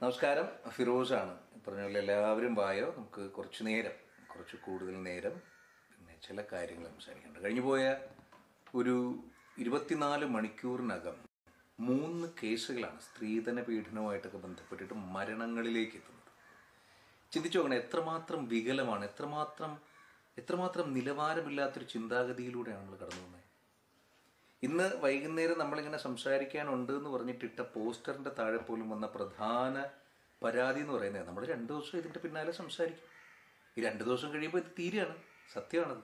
നമസ്കാരം. ഫിറോസാണ്. പറഞ്ഞ പോലെ എല്ലാവരും വായോ? നമുക്ക് കുറച്ച് നേരം കുറച്ച് കൂടുതൽ നേരം പിന്നെ ചില കാര്യങ്ങൾ സംസാരിക്കേണ്ടത് കഴിഞ്ഞു പോയ ഒരു ഇരുപത്തിനാല് മണിക്കൂറിനകം മൂന്ന് കേസുകളാണ് സ്ത്രീധന പീഡനവുമായിട്ടൊക്കെ ബന്ധപ്പെട്ടിട്ട് മരണങ്ങളിലേക്ക് എത്തുന്നത്. ചിന്തിച്ചു നോക്കണം എത്രമാത്രം വികലമാണ് എത്രമാത്രം എത്രമാത്രം നിലവാരമില്ലാത്തൊരു ചിന്താഗതിയിലൂടെയാണ് നമ്മൾ കടന്നു പോകുന്നത്? ഇന്ന് വൈകുന്നേരം നമ്മളിങ്ങനെ സംസാരിക്കാനുണ്ട് എന്ന് പറഞ്ഞിട്ടിട്ട പോസ്റ്ററിന്റെ താഴെ പോലും വന്ന പ്രധാന പരാതി എന്ന് പറയുന്നത് നമ്മൾ രണ്ട് ദിവസം ഇതിന്റെ പിന്നാലെ സംസാരിക്കും. ഈ രണ്ട് ദിവസം കഴിയുമ്പോൾ ഇത് തീരെയാണ് സത്യമാണത്.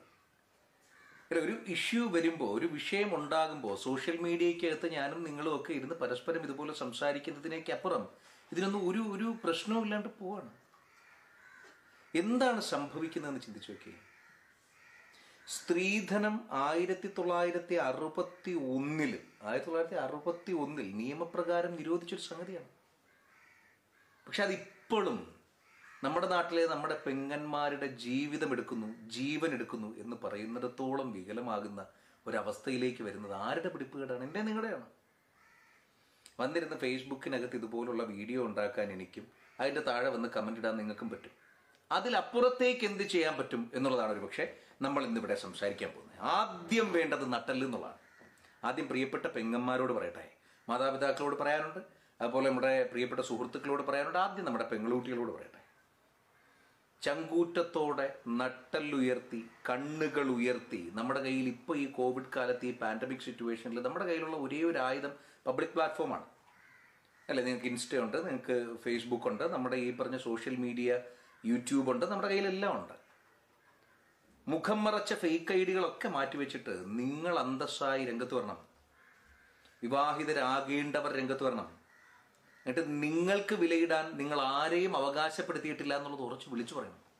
അല്ല ഒരു ഇഷ്യൂ വരുമ്പോൾ ഒരു വിഷയം ഉണ്ടാകുമ്പോൾ സോഷ്യൽ മീഡിയയ്ക്കകത്ത് ഞാനും നിങ്ങളും ഒക്കെ ഇരുന്ന് പരസ്പരം ഇതുപോലെ സംസാരിക്കുന്നതിനേക്കപ്പുറം ഇതിനൊന്നും ഒരു ഒരു പ്രശ്നവും ഇല്ലാണ്ട് പോവാണ്. എന്താണ് സംഭവിക്കുന്നതെന്ന് ചിന്തിച്ചു നോക്കിയേ? സ്ത്രീധനം ആയിരത്തി തൊള്ളായിരത്തി അറുപത്തി ഒന്നിൽ ആയിരത്തി തൊള്ളായിരത്തി അറുപത്തി ഒന്നിൽ നിയമപ്രകാരം നിരോധിച്ചൊരു സംഗതിയാണ്. പക്ഷെ അതിപ്പോഴും നമ്മുടെ നാട്ടിലെ നമ്മുടെ പെങ്ങന്മാരുടെ ജീവിതം എടുക്കുന്നു ജീവൻ എടുക്കുന്നു എന്ന് പറയുന്നിടത്തോളം വികലമാകുന്ന ഒരവസ്ഥയിലേക്ക് വരുന്നത് ആരുടെ പിടിപ്പുകേടാണ്? എന്റെ നിങ്ങളുടെയാണ്. വന്നിരുന്ന ഫേസ്ബുക്കിനകത്ത് ഇതുപോലുള്ള വീഡിയോ ഉണ്ടാക്കാൻ എനിക്കും അതിന്റെ താഴെ വന്ന് കമന്റ് ഇടാൻ നിങ്ങൾക്കും പറ്റും. അതിലപ്പുറത്തേക്ക് എന്ത് ചെയ്യാൻ പറ്റും എന്നുള്ളതാണ് ഒരു പക്ഷേ നമ്മൾ ഇന്നിവിടെ സംസാരിക്കാൻ പോകുന്നത്. ആദ്യം വേണ്ടത് നട്ടൽ എന്നുള്ളതാണ്. ആദ്യം പ്രിയപ്പെട്ട പെങ്ങന്മാരോട് പറയട്ടെ. മാതാപിതാക്കളോട് പറയാനുണ്ട്. അതുപോലെ നമ്മുടെ പ്രിയപ്പെട്ട സുഹൃത്തുക്കളോട് പറയാനുണ്ട്. ആദ്യം നമ്മുടെ പെങ്ങളൂട്ടികളോട് പറയട്ടെ. ചങ്കൂറ്റത്തോടെ നട്ടല്ലുയർത്തി കണ്ണുകൾ ഉയർത്തി നമ്മുടെ കയ്യിൽ ഇപ്പോൾ ഈ കോവിഡ് കാലത്ത് ഈ പാൻഡമിക് സിറ്റുവേഷനിൽ നമ്മുടെ കയ്യിലുള്ള ഒരേ ഒരു ആയുധം പബ്ലിക് പ്ലാറ്റ്ഫോമാണ് അല്ലെ? നിങ്ങൾക്ക് ഇൻസ്റ്റ ഉണ്ട് നിങ്ങൾക്ക് ഫേസ്ബുക്ക് ഉണ്ട് നമ്മുടെ ഈ പറഞ്ഞ സോഷ്യൽ മീഡിയ യൂട്യൂബ് ഉണ്ട് നമ്മുടെ കയ്യിലെല്ലാം ഉണ്ട്. മുഖം മറച്ച ഫേക്ക് ഐ ഡികളൊക്കെ മാറ്റിവെച്ചിട്ട് നിങ്ങൾ അന്തസ്സായി രംഗത്ത് വരണം. വിവാഹിതരാകേണ്ടവർ രംഗത്ത് വരണം. എന്നിട്ട് നിങ്ങൾക്ക് വിലയിടാൻ നിങ്ങൾ ആരെയും അവകാശപ്പെടുത്തിയിട്ടില്ല എന്നുള്ളത് ഉറച്ചു വിളിച്ചു പറയണം.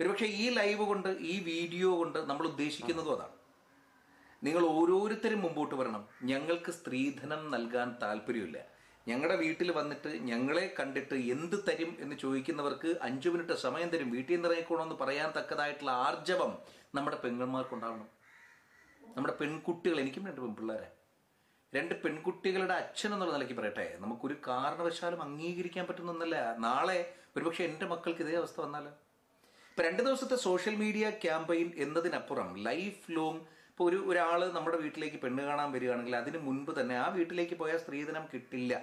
ഒരുപക്ഷെ ഈ ലൈവ് കൊണ്ട് ഈ വീഡിയോ കൊണ്ട് നമ്മൾ ഉദ്ദേശിക്കുന്നതും അതാണ്. നിങ്ങൾ ഓരോരുത്തരും മുമ്പോട്ട് വരണം. ഞങ്ങൾക്ക് സ്ത്രീധനം നൽകാൻ താല്പര്യമില്ല. ഞങ്ങളുടെ വീട്ടിൽ വന്നിട്ട് ഞങ്ങളെ കണ്ടിട്ട് എന്ത് തരും എന്ന് ചോദിക്കുന്നവർക്ക് അഞ്ചു മിനിറ്റ് സമയം തരും. വീട്ടിൽ നിന്ന് ഇറങ്ങിക്കോണമെന്ന് പറയാൻ തക്കതായിട്ടുള്ള ആർജവം നമ്മുടെ പെങ്ങന്മാർക്കുണ്ടാവണം. നമ്മുടെ പെൺകുട്ടികൾ എനിക്കും രണ്ട് പെൺപിള്ളേരെ. രണ്ട് പെൺകുട്ടികളുടെ അച്ഛൻ എന്നുള്ള നിലയ്ക്ക് പറയട്ടെ. നമുക്കൊരു കാരണവശാലും അംഗീകരിക്കാൻ പറ്റുന്നൊന്നല്ല. നാളെ ഒരുപക്ഷെ എന്റെ മക്കൾക്ക് ഇതേ അവസ്ഥ വന്നാൽ ഇപ്പൊ രണ്ട് ദിവസത്തെ സോഷ്യൽ മീഡിയ ക്യാമ്പയിൻ എന്നതിനപ്പുറം ലൈഫ് ലോങ് ഇപ്പോൾ ഒരു ഒരാൾ നമ്മുടെ വീട്ടിലേക്ക് പെണ്ണ് കാണാൻ വരികയാണെങ്കിൽ അതിന് മുൻപ് തന്നെ ആ വീട്ടിലേക്ക് പോയാൽ സ്ത്രീധനം കിട്ടില്ല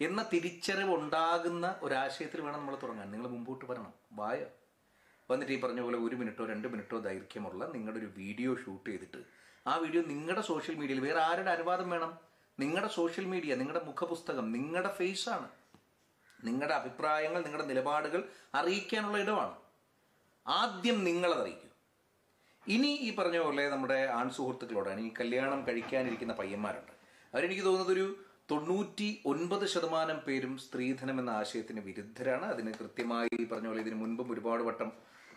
എന്ന തിരിച്ചറിവ് ഉണ്ടാകുന്ന ഒരാശയത്തിൽ വേണം നമ്മൾ തുടങ്ങാൻ. നിങ്ങൾ മുമ്പോട്ട് വരണം. വായോ. വന്നിട്ട് ഈ പറഞ്ഞ പോലെ ഒരു മിനിറ്റോ രണ്ട് മിനിറ്റോ ദൈർഘ്യമുള്ള നിങ്ങളുടെ ഒരു വീഡിയോ ഷൂട്ട് ചെയ്തിട്ട് ആ വീഡിയോ നിങ്ങളുടെ സോഷ്യൽ മീഡിയയിൽ വേറെ ആരുടെ അനുവാദം വേണം? നിങ്ങളുടെ സോഷ്യൽ മീഡിയ നിങ്ങളുടെ മുഖപുസ്തകം നിങ്ങളുടെ ഫേസാണ് നിങ്ങളുടെ അഭിപ്രായങ്ങൾ നിങ്ങളുടെ നിലപാടുകൾ അറിയിക്കാനുള്ള ഇടമാണ്. ആദ്യം നിങ്ങളത് അറിയിക്കും ഇനി ഈ പറഞ്ഞ പോലെ നമ്മുടെ ആൺ സുഹൃത്തുക്കളോടാണ് ഈ കല്യാണം കഴിക്കാനിരിക്കുന്ന പയ്യന്മാരുണ്ട്. അവരെനിക്ക് തോന്നുന്നത് ഒരു തൊണ്ണൂറ്റി ഒൻപത് ശതമാനം പേരും സ്ത്രീധനം എന്ന ആശയത്തിന് വിരുദ്ധരാണ്. അതിന് കൃത്യമായി പറഞ്ഞ പോലെ ഇതിന് മുൻപും ഒരുപാട് വട്ടം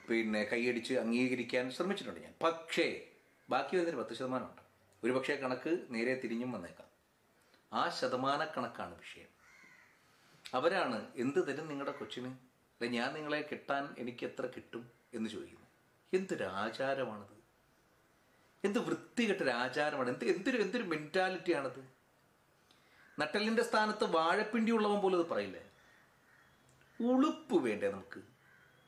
പിന്നെ കൈയടിച്ച് അംഗീകരിക്കാൻ ശ്രമിച്ചിട്ടുണ്ട് ഞാൻ. പക്ഷേ ബാക്കി വരുന്നൊരു പത്ത് ശതമാനമുണ്ട്. ഒരു പക്ഷേ കണക്ക് നേരെ തിരിഞ്ഞും വന്നേക്കാം. ആ ശതമാന കണക്കാണ് വിഷയം. അവരാണ് എന്ത് തരും നിങ്ങളുടെ കൊച്ചിന്? അല്ലെ ഞാൻ നിങ്ങളെ കിട്ടാൻ എനിക്ക് എത്ര കിട്ടും എന്ന് ചോദിക്കുന്നു. എന്തൊരു ആചാരമാണത് എന്ത് വൃത്തികെട്ടൊരു ആചാരമാണ് എന്ത് എന്തൊരു എന്തൊരു മെന്റാലിറ്റിയാണത് നട്ടലിന്റെ സ്ഥാനത്ത് വാഴപ്പിണ്ടി ഉള്ളവൻ പോലും അത് പറയില്ലേ? ഉളുപ്പ് വേണ്ടേ നമുക്ക്?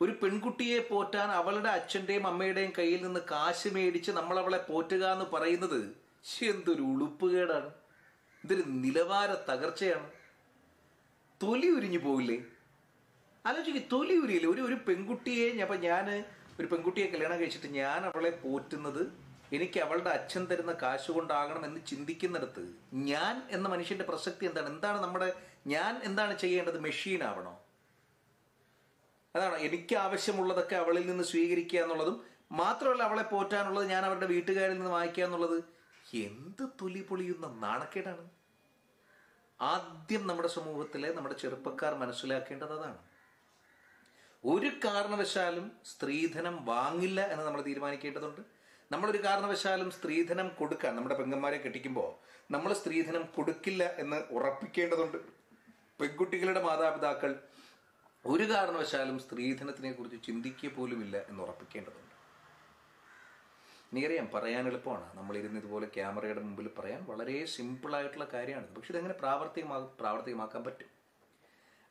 ഒരു പെൺകുട്ടിയെ പോറ്റാൻ അവളുടെ അച്ഛന്റെയും അമ്മയുടെയും കയ്യിൽ നിന്ന് കാശ് മേടിച്ച് നമ്മൾ അവളെ പോറ്റുക എന്ന് പറയുന്നത് എന്തൊരു ഉളുപ്പുകേടാണ്. ഇതൊരു നിലവാര തകർച്ചയാണ്. തൊലി ഉരിഞ്ഞു പോവില്ലേ? ആലോചിക്കും തൊലി ഉരിയില്ലേ? ഒരു ഒരു പെൺകുട്ടിയെ ഞാൻ ഒരു പെൺകുട്ടിയെ കല്യാണം കഴിച്ചിട്ട് ഞാൻ അവളെ പോറ്റുന്നത് എനിക്ക് അവളുടെ അച്ഛൻ തരുന്ന കാശ് കൊണ്ടാകണം എന്ന് ചിന്തിക്കുന്നിടത്ത് ഞാൻ എന്ന മനുഷ്യന്റെ പ്രസക്തി എന്താണ്? എന്താണ് നമ്മുടെ ഞാൻ എന്താണ് ചെയ്യേണ്ടത്? മെഷീൻ ആവണോ? അതാണ് എനിക്ക് ആവശ്യമുള്ളതൊക്കെ അവളിൽ നിന്ന് സ്വീകരിക്കുക എന്നുള്ളതും മാത്രമല്ല അവളെ പോറ്റാനുള്ളത് ഞാൻ അവരുടെ വീട്ടുകാരിൽ നിന്ന് വാങ്ങിക്കുക എന്നുള്ളത്. എന്ത് തൊലി പൊളിയുന്ന നാണക്കേടാണ്. ആദ്യം നമ്മുടെ സമൂഹത്തിലെ നമ്മുടെ ചെറുപ്പക്കാർ മനസ്സിലാക്കേണ്ടത് അതാണ്. ഒരു കാരണവശാലും സ്ത്രീധനം വാങ്ങില്ല എന്ന് നമ്മൾ തീരുമാനിക്കേണ്ടതുണ്ട്. നമ്മളൊരു കാരണവശാലും സ്ത്രീധനം കൊടുക്കാൻ നമ്മുടെ പെങ്ങന്മാരെ കെട്ടിക്കുമ്പോൾ നമ്മൾ സ്ത്രീധനം കൊടുക്കില്ല എന്ന് ഉറപ്പിക്കേണ്ടതുണ്ട്. പെൺകുട്ടികളുടെ മാതാപിതാക്കൾ ഒരു കാരണവശാലും സ്ത്രീധനത്തിനെ കുറിച്ച് ചിന്തിക്കുക പോലുമില്ല എന്ന് ഉറപ്പിക്കേണ്ടതുണ്ട്. എനിക്കറിയാം പറയാൻ എളുപ്പമാണ്. നമ്മളിരുന്ന് ഇതുപോലെ ക്യാമറയുടെ മുമ്പിൽ പറയാൻ വളരെ സിമ്പിളായിട്ടുള്ള കാര്യമാണ്. പക്ഷെ ഇതെങ്ങനെ പ്രാവർത്തികമാ പ്രാവർത്തികമാക്കാൻ പറ്റും?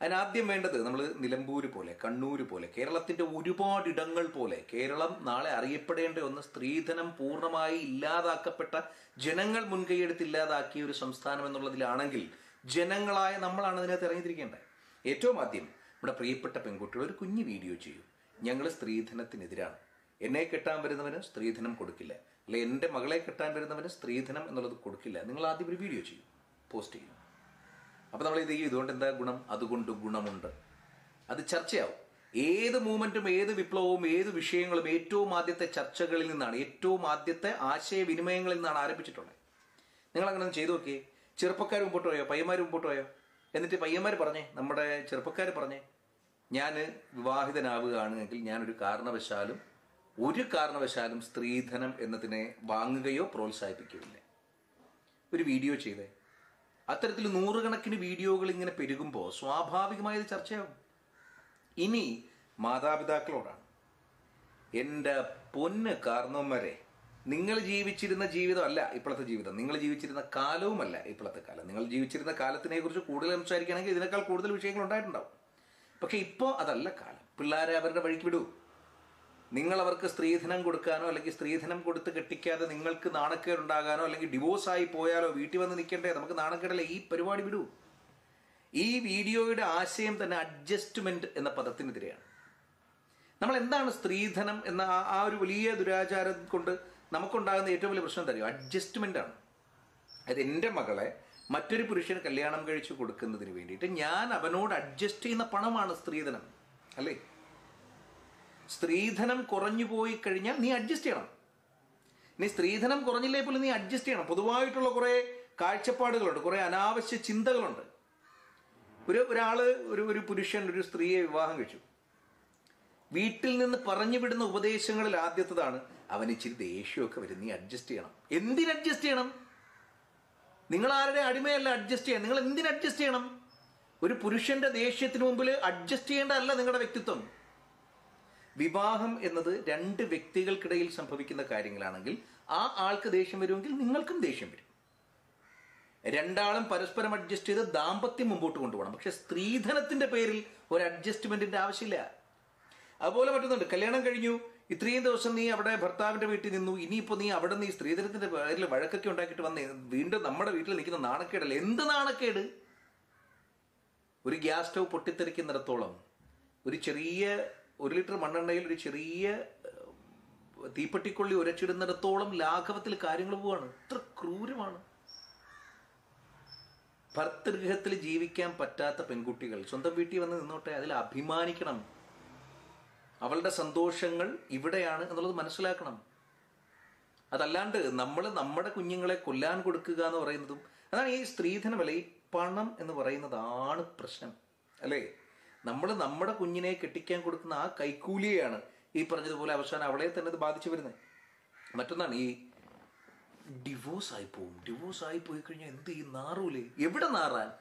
അതിനാദ്യം വേണ്ടത് നമ്മൾ നിലമ്പൂർ പോലെ കണ്ണൂർ പോലെ കേരളത്തിന്റെ ഒരുപാട് ഇടങ്ങൾ പോലെ കേരളം നാളെ അറിയപ്പെടേണ്ട ഒന്ന് സ്ത്രീധനം പൂർണമായി ഇല്ലാതാക്കപ്പെട്ട ജനങ്ങൾ മുൻകൈയെടുത്ത് ഇല്ലാതാക്കിയ ഒരു സംസ്ഥാനം എന്നുള്ളതിലാണെങ്കിൽ ജനങ്ങളായ നമ്മളാണ് അതിനകത്ത് ഇറങ്ങിത്തിരിക്കേണ്ടത്. ഏറ്റവും ആദ്യം നമ്മുടെ പ്രിയപ്പെട്ട പെൺകുട്ടികൾ ഒരു കുഞ്ഞു വീഡിയോ ചെയ്യും. ഞങ്ങൾ സ്ത്രീധനത്തിനെതിരാണ്. എന്നെ കെട്ടാൻ വരുന്നവന് സ്ത്രീധനം കൊടുക്കില്ല. അല്ലെ എന്റെ മകളെ കെട്ടാൻ വരുന്നവന് സ്ത്രീധനം എന്നുള്ളത് കൊടുക്കില്ല. നിങ്ങൾ ആദ്യം ഒരു വീഡിയോ ചെയ്യും. പോസ്റ്റ് ചെയ്യും. അപ്പോൾ നമ്മൾ ഇത് ഇതുകൊണ്ട് എന്താ ഗുണം? അതുകൊണ്ട് ഗുണമുണ്ട്. അത് ചർച്ചയാവും. ഏത് മൂവ്മെന്റും ഏത് വിപ്ലവവും ഏത് വിഷയങ്ങളും ഏറ്റവും ആദ്യത്തെ ചർച്ചകളിൽ നിന്നാണ് ഏറ്റവും ആദ്യത്തെ ആശയവിനിമയങ്ങളിൽ നിന്നാണ് ആരംഭിച്ചിട്ടുള്ളത്. നിങ്ങൾ അങ്ങനെ ചെയ്തു നോക്കിയേ. ചെറുപ്പക്കാർ മുമ്പോട്ട് പോയോ? പയ്യന്മാർ മുമ്പോട്ട് പോയോ? എന്നിട്ട് പയ്യന്മാർ പറഞ്ഞേ നമ്മുടെ ചെറുപ്പക്കാർ പറഞ്ഞേ ഞാൻ വിവാഹിതനാവുകയാണെങ്കിൽ ഞാനൊരു കാരണവശാലും ഒരു കാരണവശാലും സ്ത്രീധനം എന്നതിനെ വാങ്ങുകയോ പ്രോത്സാഹിപ്പിക്കുകയില്ല. ഒരു വീഡിയോ ചെയ്തേ. അത്തരത്തിൽ നൂറുകണക്കിന് വീഡിയോകൾ ഇങ്ങനെ പെരുകുമ്പോൾ സ്വാഭാവികമായത് ചർച്ചയാവും ഇനി മാതാപിതാക്കളോടാണ്. എന്റെ പൊന്ന് കാരണവന്മാരെ നിങ്ങൾ ജീവിച്ചിരുന്ന ജീവിതമല്ല ഇപ്പോഴത്തെ ജീവിതം. നിങ്ങൾ ജീവിച്ചിരുന്ന കാലവുമല്ല ഇപ്പോഴത്തെ കാലം. നിങ്ങൾ ജീവിച്ചിരുന്ന കാലത്തിനെ കുറിച്ച് കൂടുതൽ സംസാരിക്കുകയാണെങ്കിൽ ഇതിനേക്കാൾ കൂടുതൽ വിഷയങ്ങൾ ഉണ്ടായിട്ടുണ്ടാവും. പക്ഷെ ഇപ്പോൾ അതല്ല കാലം. പിള്ളേരെ അവരുടെ വഴിക്ക് വിടൂ. നിങ്ങൾ അവർക്ക് സ്ത്രീധനം കൊടുക്കാനോ അല്ലെങ്കിൽ സ്ത്രീധനം കൊടുത്ത് കെട്ടിക്കാതെ നിങ്ങൾക്ക് നാണക്കേടുണ്ടാകാനോ അല്ലെങ്കിൽ ഡിവോഴ്സായി പോയാലോ വീട്ടിൽ വന്ന് നിൽക്കണ്ടേ? നമുക്ക് നാണക്കേടല്ലേ? ഈ പരിപാടി വിടൂ. ഈ വീഡിയോയുടെ ആശയം തന്നെ അഡ്ജസ്റ്റ്മെന്റ് എന്ന പദത്തിനെതിരെയാണ്. നമ്മൾ എന്താണ് സ്ത്രീധനം എന്ന ആ- ഒരു വലിയ ദുരാചാരം കൊണ്ട് നമുക്കുണ്ടാകുന്ന ഏറ്റവും വലിയ പ്രശ്നം തരും അഡ്ജസ്റ്റ്മെന്റ് ആണ്. അത് എന്റെ മകളെ മറ്റൊരു പുരുഷന് കല്യാണം കഴിച്ചു കൊടുക്കുന്നതിന് വേണ്ടിയിട്ട് ഞാൻ അവനോട് അഡ്ജസ്റ്റ് ചെയ്യുന്ന പണമാണ് സ്ത്രീധനം. അല്ലേ? സ്ത്രീധനം കുറഞ്ഞു പോയി കഴിഞ്ഞാൽ നീ അഡ്ജസ്റ്റ് ചെയ്യണം. നീ സ്ത്രീധനം കുറഞ്ഞില്ലേ പോലും നീ അഡ്ജസ്റ്റ് ചെയ്യണം. പൊതുവായിട്ടുള്ള കുറേ കാഴ്ചപ്പാടുകളുണ്ട് കുറേ അനാവശ്യ ചിന്തകളുണ്ട്. ഒരു ഒരാൾ ഒരു ഒരു പുരുഷൻ ഒരു സ്ത്രീയെ വിവാഹം കഴിച്ചു. വീട്ടിൽ നിന്ന് പറഞ്ഞു വിടുന്ന ഉപദേശങ്ങളിൽ ആദ്യത്തതാണ് അവൻ ഇച്ചിരി ദേഷ്യമൊക്കെ വരും. നീ അഡ്ജസ്റ്റ് ചെയ്യണം. എന്തിന് അഡ്ജസ്റ്റ് ചെയ്യണം? നിങ്ങൾ ആരുടെ അടിമയല്ല അഡ്ജസ്റ്റ് ചെയ്യണം നിങ്ങൾ എന്തിന് അഡ്ജസ്റ്റ് ചെയ്യണം? ഒരു പുരുഷന്റെ ദേഷ്യത്തിന് മുമ്പിൽ അഡ്ജസ്റ്റ് ചെയ്യേണ്ടതല്ല നിങ്ങളുടെ വ്യക്തിത്വം. വിവാഹം എന്നത് രണ്ട് വ്യക്തികൾക്കിടയിൽ സംഭവിക്കുന്ന കാര്യങ്ങളാണെങ്കിൽ ആ ആൾക്ക് ദേഷ്യം വരുമെങ്കിൽ നിങ്ങൾക്കും ദേഷ്യം വരും. രണ്ടാളും പരസ്പരം അഡ്ജസ്റ്റ് ചെയ്ത് ദാമ്പത്യം മുമ്പോട്ട് കൊണ്ടുപോകണം. പക്ഷെ സ്ത്രീധനത്തിന്റെ പേരിൽ ഒരു അഡ്ജസ്റ്റ്മെന്റിന്റെ ആവശ്യമില്ല. അതുപോലെ പറ്റുന്നുണ്ട് കല്യാണം കഴിഞ്ഞു. ഇത്രയും ദിവസം നീ അവിടെ ഭർത്താവിന്റെ വീട്ടിൽ നിന്നു. ഇനിയിപ്പോ നീ അവിടെ നീ സ്ത്രീധനത്തിന്റെ പേരിൽ വഴക്കൊക്കെ ഉണ്ടാക്കിയിട്ട് വന്ന്. വീണ്ടും നമ്മുടെ വീട്ടിൽ നിൽക്കുന്ന നാണക്കേടല്ല? എന്ത് നാണക്കേട്? ഒരു ഗ്യാസ് സ്റ്റൗ പൊട്ടിത്തെറിക്കുന്നിടത്തോളം ഒരു ചെറിയ ഒരു ലിറ്റർ മണ്ണെണ്ണയിൽ ഒരു ചെറിയ തീപ്പെട്ടിക്കൊള്ളി ഉരച്ചിടുന്നിടത്തോളം ലാഘവത്തിൽ കാര്യങ്ങൾ പോവാണ്. ഇത്ര ക്രൂരമാണ്. ഭർത്തൃഗൃഹത്തിൽ ജീവിക്കാൻ പറ്റാത്ത പെൺകുട്ടികൾ സ്വന്തം വീട്ടിൽ വന്ന് നിന്നോട്ടെ അതിൽ അഭിമാനിക്കണം. അവളുടെ സന്തോഷങ്ങൾ ഇവിടെയാണ് എന്നുള്ളത് മനസ്സിലാക്കണം. അതല്ലാണ്ട് നമ്മൾ നമ്മുടെ കുഞ്ഞുങ്ങളെ കൊല്ലാൻ കൊടുക്കുക എന്ന് പറയുന്നതും അതാണ് ഈ സ്ത്രീധനമല്ല ഈ പണം എന്ന് പറയുന്നതാണ് പ്രശ്നം. അല്ലേ? നമ്മൾ നമ്മുടെ കുഞ്ഞിനെ കെട്ടിക്കാൻ കൊടുക്കുന്ന ആ കൈക്കൂലിയെയാണ് ഈ പറഞ്ഞതുപോലെ അവസാനം അവളെ തന്നെ അത് ബാധിച്ചു വരുന്നത് മറ്റൊന്നാണ് ഈ ഡിവോഴ്സ് ആയി പോവും. ഡിവോഴ്സ് ആയി പോയി കഴിഞ്ഞാൽ എന്ത് ഈ നാറൂലേ? എവിടെ നാറാൻ?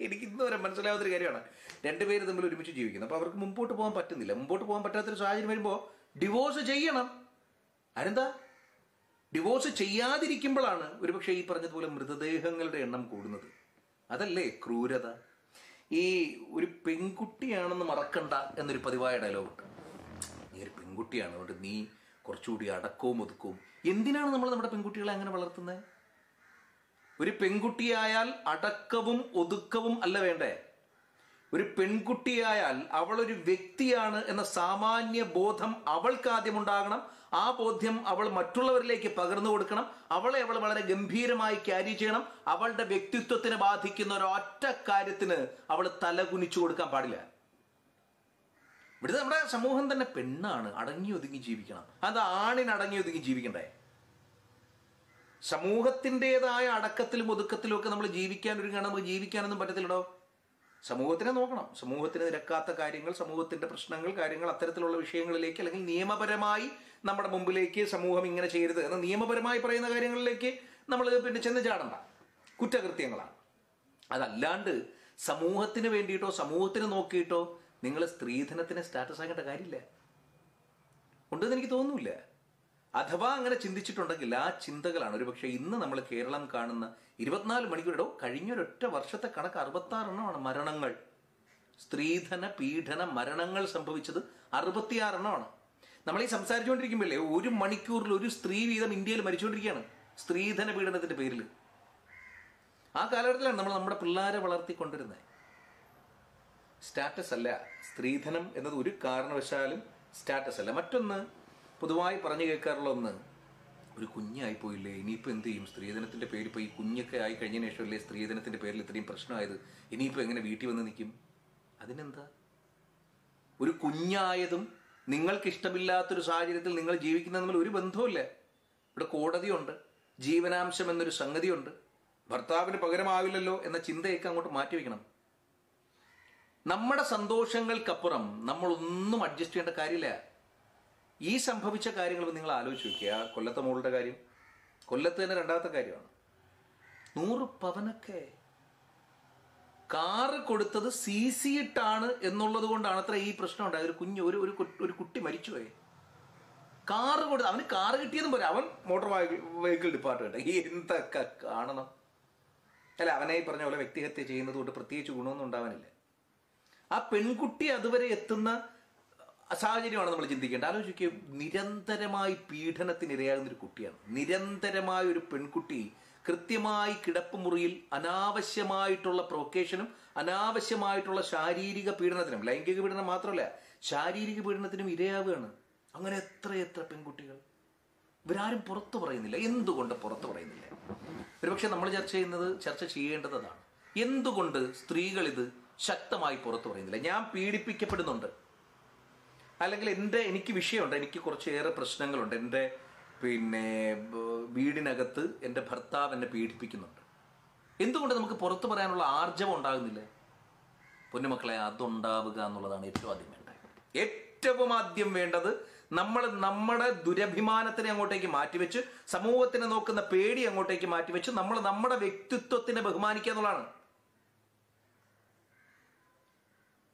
എനിക്ക് ഇന്ന് വരെ മനസ്സിലാവാത്തൊരു കാര്യമാണ്. രണ്ടുപേര് തമ്മിൽ ഒരുമിച്ച് ജീവിക്കുന്നു. അപ്പോൾ അവർക്ക് മുമ്പോട്ട് പോകാൻ പറ്റുന്നില്ല. മുമ്പോട്ട് പോകാൻ പറ്റാത്തൊരു സാഹചര്യം വരുമ്പോൾ ഡിവോഴ്സ് ചെയ്യണം. അതെന്താ? ഡിവോഴ്സ് ചെയ്യാതിരിക്കുമ്പോഴാണ് ഒരുപക്ഷെ ഈ പറഞ്ഞതുപോലെ മൃതദേഹങ്ങളുടെ എണ്ണം കൂടുന്നത്. അതല്ലേ ക്രൂരത? ഈ ഒരു പെൺകുട്ടിയാണെന്ന് മറക്കണ്ട എന്നൊരു പതിവായ ഡയലോഗ് ഉണ്ട് നീ ഒരു പെൺകുട്ടിയാണ് അതുകൊണ്ട് നീ കുറച്ചുകൂടി അടക്കവും ഒതുക്കവും. എന്തിനാണ് നമ്മൾ നമ്മുടെ പെൺകുട്ടികളെ അങ്ങനെ വളർത്തുന്നത്? ഒരു പെൺകുട്ടിയായാൽ അടക്കവും ഒതുക്കവും അല്ല വേണ്ടേ? ഒരു പെൺകുട്ടിയായാൽ അവളൊരു വ്യക്തിയാണ് എന്ന സാമാന്യ ബോധം അവൾക്ക് ആദ്യം ഉണ്ടാകണം. ആ ബോധ്യം അവൾ മറ്റുള്ളവരിലേക്ക് പകർന്നു കൊടുക്കണം. അവളെ അവൾ വളരെ ഗംഭീരമായി ക്യാരി ചെയ്യണം. അവളുടെ വ്യക്തിത്വത്തിനെ ബാധിക്കുന്ന ഒരൊറ്റ കാര്യത്തിന് അവൾ തലകുനിച്ചു കൊടുക്കാൻ പാടില്ല. ഇവിടുത്തെ നമ്മുടെ സമൂഹം തന്നെ പെണ്ണാണ്. അടങ്ങി ഒതുങ്ങി ജീവിക്കണം. അത് ആണിന് അടങ്ങി ഒതുങ്ങി ജീവിക്കണ്ടേ? സമൂഹത്തിന്റെതായ അടക്കത്തിലും ഒതുക്കത്തിലും ഒക്കെ നമ്മൾ ജീവിക്കാൻ ഒരുങ്ങാണ് നമുക്ക് ജീവിക്കാനൊന്നും പറ്റത്തില്ലടോ. സമൂഹത്തിനെ നോക്കണം. സമൂഹത്തിന് നിരക്കാത്ത കാര്യങ്ങൾ സമൂഹത്തിന്റെ പ്രശ്നങ്ങൾ കാര്യങ്ങൾ അത്തരത്തിലുള്ള വിഷയങ്ങളിലേക്ക് അല്ലെങ്കിൽ നിയമപരമായി നമ്മുടെ മുമ്പിലേക്ക് സമൂഹം ഇങ്ങനെ ചെയ്യരുത് എന്ന നിയമപരമായി പറയുന്ന കാര്യങ്ങളിലേക്ക് നമ്മൾ പിന്നെ ചെന്ന് ചാടണ്ട. കുറ്റകൃത്യങ്ങളാണ്. അതല്ലാണ്ട് സമൂഹത്തിന് വേണ്ടിയിട്ടോ സമൂഹത്തിന് നോക്കിയിട്ടോ നിങ്ങൾ സ്ത്രീധനത്തിന് സ്റ്റാറ്റസ് ആക്കേണ്ട കാര്യമില്ല. ഉണ്ടെന്ന് എനിക്ക് തോന്നുന്നില്ല. അഥവാ അങ്ങനെ ചിന്തിച്ചിട്ടുണ്ടെങ്കിൽ ആ ചിന്തകളാണ്. ഒരുപക്ഷെ ഇന്ന് നമ്മൾ കേരളം കാണുന്ന ഇരുപത്തിനാല് മണിക്കൂറിടോ കഴിഞ്ഞൊരൊറ്റ വർഷത്തെ കണക്ക് അറുപത്താറ് എണ്ണമാണ് മരണങ്ങൾ. സ്ത്രീധന പീഡന മരണങ്ങൾ സംഭവിച്ചത് അറുപത്തിയാറെണ്ണമാണ്. നമ്മൾ ഈ സംസാരിച്ചുകൊണ്ടിരിക്കുമ്പോഴേ ഒരു മണിക്കൂറിൽ ഒരു സ്ത്രീ വീതം ഇന്ത്യയിൽ മരിച്ചുകൊണ്ടിരിക്കുകയാണ്. സ്ത്രീധന പീഡനത്തിന്റെ പേരിൽ. ആ കാലഘട്ടത്തിലാണ് നമ്മൾ നമ്മുടെ പിള്ളേരെ വളർത്തിക്കൊണ്ടിരുന്നത്. സ്റ്റാറ്റസ് അല്ല സ്ത്രീധനം എന്നത് ഒരു കാരണവശാലും സ്റ്റാറ്റസ് അല്ല. മറ്റൊന്ന് പൊതുവായി പറഞ്ഞു കേൾക്കാറുള്ള ഒന്ന് ഒരു കുഞ്ഞായി പോയില്ലേ? ഇനിയിപ്പോൾ എന്ത് ചെയ്യും? സ്ത്രീധനത്തിന്റെ പേരിൽ ഇപ്പോൾ ഈ കുഞ്ഞൊക്കെ ആയി കഴിഞ്ഞതിന് ശേഷമല്ലേ സ്ത്രീധനത്തിന്റെ പേരിൽ ഇത്രയും പ്രശ്നമായത്? ഇനിയിപ്പോൾ എങ്ങനെ വീട്ടിൽ വന്ന് നിൽക്കും അതിനെന്താ? ഒരു കുഞ്ഞായതും നിങ്ങൾക്ക് ഇഷ്ടമില്ലാത്തൊരു സാഹചര്യത്തിൽ നിങ്ങൾ ജീവിക്കുന്ന തമ്മിൽ ഒരു ബന്ധവുമില്ല. ഇവിടെ കോടതിയുണ്ട്. ജീവനാംശം എന്നൊരു സംഗതിയുണ്ട്. ഭർത്താവിന് പകരമാവില്ലല്ലോ എന്ന ചിന്തയൊക്കെ അങ്ങോട്ട് മാറ്റിവെക്കണം. നമ്മുടെ സന്തോഷങ്ങൾക്കപ്പുറം നമ്മളൊന്നും അഡ്ജസ്റ്റ് ചെയ്യേണ്ട കാര്യമില്ല. ഈ സംഭവിച്ച കാര്യങ്ങൾ നിങ്ങൾ ആലോചിച്ച് നോക്കുക ആ കൊല്ലത്തെ മോളുടെ കാര്യം. കൊല്ലത്ത് തന്നെ രണ്ടാമത്തെ കാര്യമാണ്. നൂറ് പവനൊക്കെ. കാറ് കൊടുത്തത് സി സി ഇട്ടാണ് എന്നുള്ളത് കൊണ്ടാണ് അത്ര ഈ പ്രശ്നം ഉണ്ടായത്. ഒരു കുഞ്ഞ് ഒരു ഒരു കുട്ടി മരിച്ചുപോയി. കാറ് കൊടുത്ത് അവന് കാറ് കിട്ടിയതും പോരാ. അവൻ മോട്ടോർ വെഹിക്കിൾ ഡിപ്പാർട്ട്മെന്റ് എന്തൊക്കെ കാണണം. അല്ല അവനെ ഈ പറഞ്ഞ പോലെ വ്യക്തിഹത്യ ചെയ്യുന്നത് കൊണ്ട് പ്രത്യേകിച്ച് ഗുണമൊന്നും ഉണ്ടാവാനില്ല. ആ പെൺകുട്ടി അതുവരെ എത്തുന്ന സാഹചര്യമാണ് നമ്മൾ ചിന്തിക്കേണ്ടത്. ആലോചിക്കുക നിരന്തരമായി പീഡനത്തിന് ഇരയാകുന്ന ഒരു കുട്ടിയാണ്. നിരന്തരമായ ഒരു പെൺകുട്ടി കൃത്യമായി കിടപ്പ് മുറിയിൽ അനാവശ്യമായിട്ടുള്ള പ്രൊക്കേഷനും അനാവശ്യമായിട്ടുള്ള ശാരീരിക പീഡനത്തിനും ലൈംഗിക പീഡനം മാത്രമല്ല ശാരീരിക പീഡനത്തിനും ഇരയാവുകയാണ്. അങ്ങനെ എത്ര എത്ര പെൺകുട്ടികൾ? ഇവരാരും പുറത്തു പറയുന്നില്ല. എന്തുകൊണ്ട് പുറത്തു പറയുന്നില്ല? ഒരുപക്ഷെ നമ്മൾ ചർച്ച ചെയ്യുന്നത് ചർച്ച ചെയ്യേണ്ടത് അതാണ്. എന്തുകൊണ്ട് സ്ത്രീകൾ ഇത് ശക്തമായി പുറത്തു പറയുന്നില്ല? ഞാൻ പീഡിപ്പിക്കപ്പെടുന്നുണ്ട്. അല്ലെങ്കിൽ എന്റെ എനിക്ക് വിഷയമുണ്ട്. എനിക്ക് കുറച്ചേറെ പ്രശ്നങ്ങളുണ്ട്. എന്റെ പിന്നെ വീടിനകത്ത് എന്റെ ഭർത്താവ് എന്നെ പീഡിപ്പിക്കുന്നുണ്ട്. എന്തുകൊണ്ട് നമുക്ക് പുറത്തു പറയാനുള്ള ആർജവം ഉണ്ടാകുന്നില്ല? പൊന്നുമക്കളെ അതുണ്ടാവുക എന്നുള്ളതാണ് ഏറ്റവും ആദ്യം വേണ്ടത്. ഏറ്റവും ആദ്യം വേണ്ടത് നമ്മൾ നമ്മുടെ ദുരഭിമാനത്തിനെ അങ്ങോട്ടേക്ക് മാറ്റിവെച്ച് സമൂഹത്തിനെ നോക്കുന്ന പേടി അങ്ങോട്ടേക്ക് മാറ്റിവെച്ച് നമ്മൾ നമ്മുടെ വ്യക്തിത്വത്തിനെ ബഹുമാനിക്കുക എന്നുള്ളതാണ്.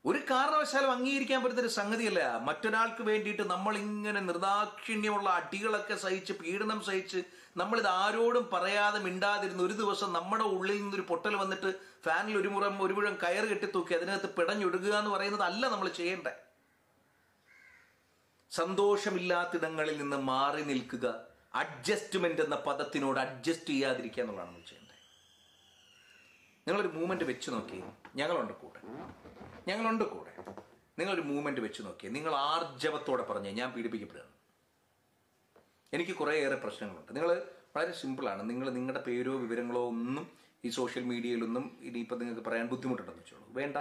ഒരു കാരണവശാലും അംഗീകരിക്കാൻ പറ്റുന്ന ഒരു സംഗതിയല്ല. മറ്റൊരാൾക്ക് വേണ്ടിയിട്ട് നമ്മൾ ഇങ്ങനെ നിർദാക്ഷിണ്യമുള്ള അടികളൊക്കെ സഹിച്ച് പീഡനം സഹിച്ച് നമ്മൾ ഇത് ആരോടും പറയാതെ മിണ്ടാതിരുന്ന ഒരു ദിവസം നമ്മുടെ ഉള്ളിൽ നിന്നൊരു പൊട്ടൽ വന്നിട്ട് ഫാനിൽ ഒരു മുറം ഒരു മുഴം കയറ് കെട്ടിത്തൂക്കി അതിനകത്ത് പിടഞ്ഞൊടുക്കുക എന്ന് പറയുന്നത് അല്ല നമ്മൾ ചെയ്യേണ്ടത്. സന്തോഷമില്ലാത്തിടങ്ങളിൽ നിന്ന് മാറി നിൽക്കുക. അഡ്ജസ്റ്റ്മെന്റ് എന്ന പദത്തിനോട് അഡ്ജസ്റ്റ് ചെയ്യാതിരിക്കുക എന്നുള്ളതാണ് നമ്മൾ ചെയ്യേണ്ടത്. നിങ്ങളൊരു മൂവ്മെന്റ് വെച്ച് നോക്കി. ഞങ്ങളുണ്ട് കൂടെ. ഞങ്ങളുണ്ട് കൂടെ. നിങ്ങളൊരു മൂവ്മെന്റ് വെച്ച് നോക്കിയേ. നിങ്ങൾ ആർജവത്തോടെ പറഞ്ഞേ ഞാൻ പീഡിപ്പിക്കപ്പെടുകയാണ്. എനിക്ക് കുറേയേറെ പ്രശ്നങ്ങളുണ്ട്. നിങ്ങൾ വളരെ സിമ്പിളാണ് നിങ്ങൾ നിങ്ങളുടെ പേരോ വിവരങ്ങളോ ഒന്നും ഈ സോഷ്യൽ മീഡിയയിലൊന്നും ഇനിയിപ്പോൾ നിങ്ങൾക്ക് പറയാൻ ബുദ്ധിമുട്ടുണ്ടെന്ന് വെച്ചോളൂ. വേണ്ട.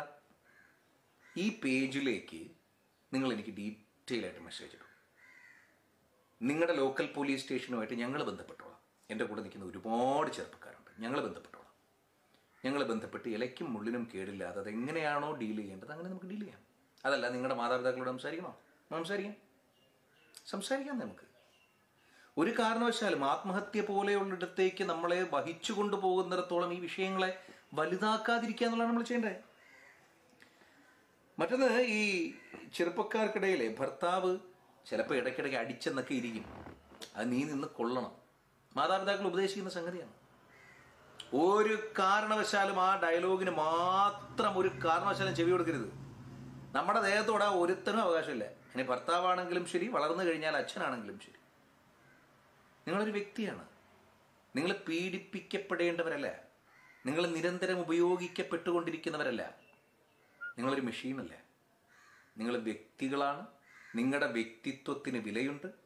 ഈ പേജിലേക്ക് നിങ്ങൾ എനിക്ക് ഡീറ്റെയിൽ ആയിട്ട് മെസ്സേജ് ഇടും. നിങ്ങളുടെ ലോക്കൽ പോലീസ് സ്റ്റേഷനുമായിട്ട് ഞങ്ങൾ ബന്ധപ്പെട്ടോളാം. എന്റെ കൂടെ നിൽക്കുന്ന ഒരുപാട് ചെറുപ്പക്കാരുണ്ട്. ഞങ്ങൾ ബന്ധപ്പെട്ടോളാം ഞങ്ങൾ ബന്ധപ്പെട്ട് ഇലയ്ക്കും മുള്ളിനും കേടില്ലാതെ അത് എങ്ങനെയാണോ ഡീൽ ചെയ്യേണ്ടത് അങ്ങനെ നമുക്ക് ഡീൽ ചെയ്യാം. അതല്ല നിങ്ങളുടെ മാതാപിതാക്കളോട് സംസാരിക്കണോ? സംസാരിക്കാം. സംസാരിക്കാം നമുക്ക്. ഒരു കാരണവശാലും ആത്മഹത്യ പോലെയുള്ളിടത്തേക്ക് നമ്മളെ വഹിച്ചു കൊണ്ടുപോകുന്നിടത്തോളം ഈ വിഷയങ്ങളെ വലുതാക്കാതിരിക്കുക എന്നുള്ളതാണ് നമ്മൾ ചെയ്യേണ്ടത്. മറ്റൊന്ന് ഈ ചെറുപ്പക്കാർക്കിടയിലെ ഭർത്താവ് ചിലപ്പോൾ ഇടയ്ക്കിടയ്ക്ക് അടിച്ചെന്നൊക്കെ ഇരിക്കും. അത് നീ നിന്ന് കൊള്ളണം. മാതാപിതാക്കൾ ഉപദേശിക്കുന്ന സംഗതിയാണ്. ഒരു കാരണവശാലും ആ ഡയലോഗിന് മാത്രം ഒരു കാരണവശാലും ചെവി കൊടുക്കരുത്. നമ്മുടെ ദേഹത്തോടെ ഒരുത്തനും അവകാശമില്ല. ഇനി ഭർത്താവാണെങ്കിലും ശരി വളർന്നു കഴിഞ്ഞാൽ അച്ഛനാണെങ്കിലും ശരി. നിങ്ങളൊരു വ്യക്തിയാണ്. നിങ്ങൾ പീഡിപ്പിക്കപ്പെടേണ്ടവരല്ല. നിങ്ങൾ നിരന്തരം ഉപയോഗിക്കപ്പെട്ടുകൊണ്ടിരിക്കുന്നവരല്ല. നിങ്ങളൊരു മെഷീനല്ല. നിങ്ങൾ വ്യക്തികളാണ്. നിങ്ങളുടെ വ്യക്തിത്വത്തിന് വിലയുണ്ട്.